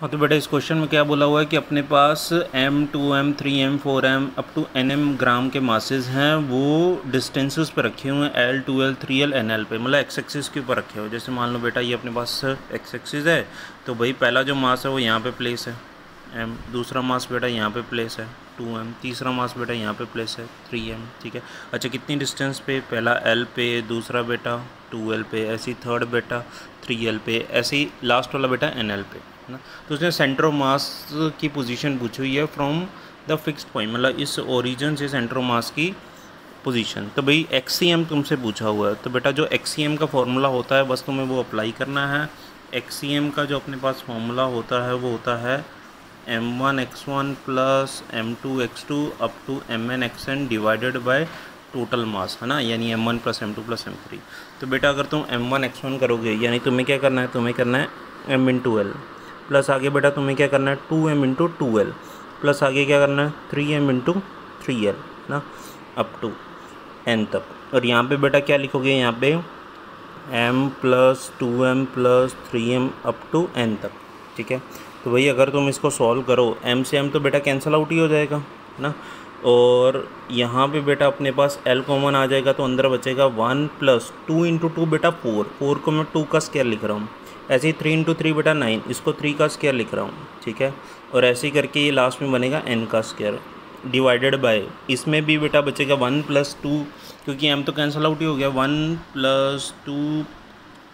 हाँ तो बेटा इस क्वेश्चन में क्या बोला हुआ है कि अपने पास M two M three M four M up to N M gram के मासेज हैं, वो डिस्टेंसेस पे रखे हुए हैं L two L three L N L पे मतलब एक्स एक्सिस के ऊपर रखे हुए जैसे मान लो बेटा ये अपने पास एक्स एक्सिस है तो भाई पहला जो मास है वो यहाँ पे प्लेस है। एम दूसरा मास बेटा यहाँ पे प्लेस है टू एम तीसरा मास बेटा यहाँ पे प्लेस है थ्री एम ठीक है? अच्छा कितनी डिस्टेंस पे पहला एल पे, दूसरा बेटा टू एल पे, ऐसी थर्ड बेटा थ्री एल पे, ऐसे लास्ट वाला बेटा एन एल पे, है ना? तो उसने सेंटर ऑफ़ मास की पोजीशन पूछी हुई है फ्रॉम द फिक्स्ड पॉइंट मतलब इस ओरिजिन से सेंटर ऑफ़ मास की पोजीशन तो भाई एक्स तुमसे पूछा हुआ है तो बेटा जो एक्स का फॉर्मूला होता है, बस तुम्हें वो अप्लाई करना है। एक्स का जो अपने पास फॉर्मूला होता है, वो होता है M one X one plus M two X two up to M N X N divided by total mass है ना? यानी M one plus M two plus M three तो बेटा, अगर तुम एम वन एक्स वन करोगे, यानी तुम्हें क्या करना है? तुम्हें करना है M into L plus आगे बेटा, तुम्हें क्या करना है? Two M into two L plus आगे क्या करना है? Three M into three L ना? अप टू एन तक। और यहाँ पे बेटा क्या लिखोगे? यहाँ पे M plus two M plus three M up to N तक, ठीक है? तो भाई अगर तुम इसको सॉल्व करो एम से एम तो बेटा कैंसिल आउट ही हो जाएगा ना? और यहाँ पे बेटा अपने पास एल कॉमन आ जाएगा तो अंदर बचेगा one plus two into two बेटा फोर फोर को मैं टू का स्केयर लिख रहा हूँ। ऐसे ही थ्री इंटू थ्री बेटा नाइन इसको थ्री का स्केयर लिख रहा हूँ, ठीक है? और ऐसे ही करके ये लास्ट में बनेगा एन का स्केयर डिवाइडेड बाय इसमें भी बेटा बचेगा वन प्लस टू क्योंकि एम तो कैंसिल आउट ही हो गया. One plus two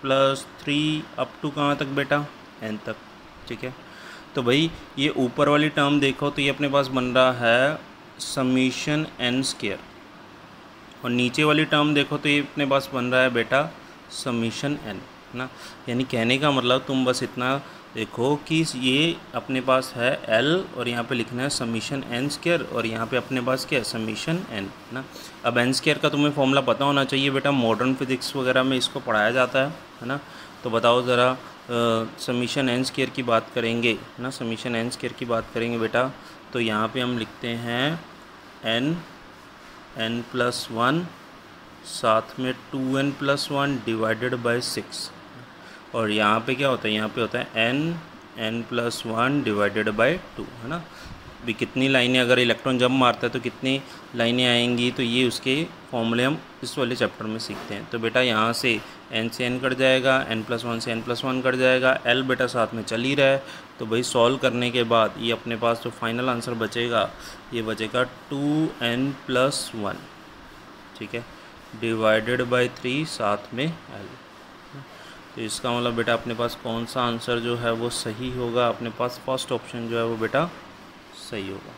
plus three up to कहाँ तक बेटा? एन तक, ठीक है? तो भाई, ये ऊपर वाली टर्म देखो तो ये अपने पास बन रहा है समीशन एन स्केयर और नीचे वाली टर्म देखो तो ये अपने पास बन रहा है बेटा समीशन एन है ना? यानी कहने का मतलब तुम बस इतना देखो कि ये अपने पास है एल और यहाँ पे लिखना है समीशन एन स्केयर और यहाँ पे अपने पास क्या है? समीशन एन ना? अब एन स्केयर का तुम्हें फॉर्मूला पता होना चाहिए बेटा मॉडर्न फिजिक्स वगैरह में इसको पढ़ाया जाता है है ना? तो बताओ ज़रा समीशन एन स्केयर की बात करेंगे, ना? समीशन एन स्केयर की बात करेंगे बेटा। तो यहाँ पे हम लिखते हैं एन एन प्लस वन साथ में two N plus one divided by six और यहाँ पे क्या होता है? यहाँ पे होता है N N plus one divided by two है ना? भी कितनी लाइनें अगर इलेक्ट्रॉन जब मारता है तो कितनी लाइनें आएँगी तो ये उसके फॉर्मूले हम इस वाले चैप्टर में सीखते हैं। तो बेटा यहाँ से एन से एन कट जाएगा एन प्लस वन से एन प्लस वन कट जाएगा एल बेटा साथ में चल ही रहा है। तो भाई सॉल्व करने के बाद ये अपने पास जो तो फाइनल आंसर बचेगा, ये बचेगा टू एन प्लस वन ठीक है? डिवाइडेड बाई थ्री साथ में एल तो इसका मतलब बेटा अपने पास कौन सा आंसर जो है वो सही होगा? अपने पास फ़र्स्ट ऑप्शन जो है वो बेटा सही होगा।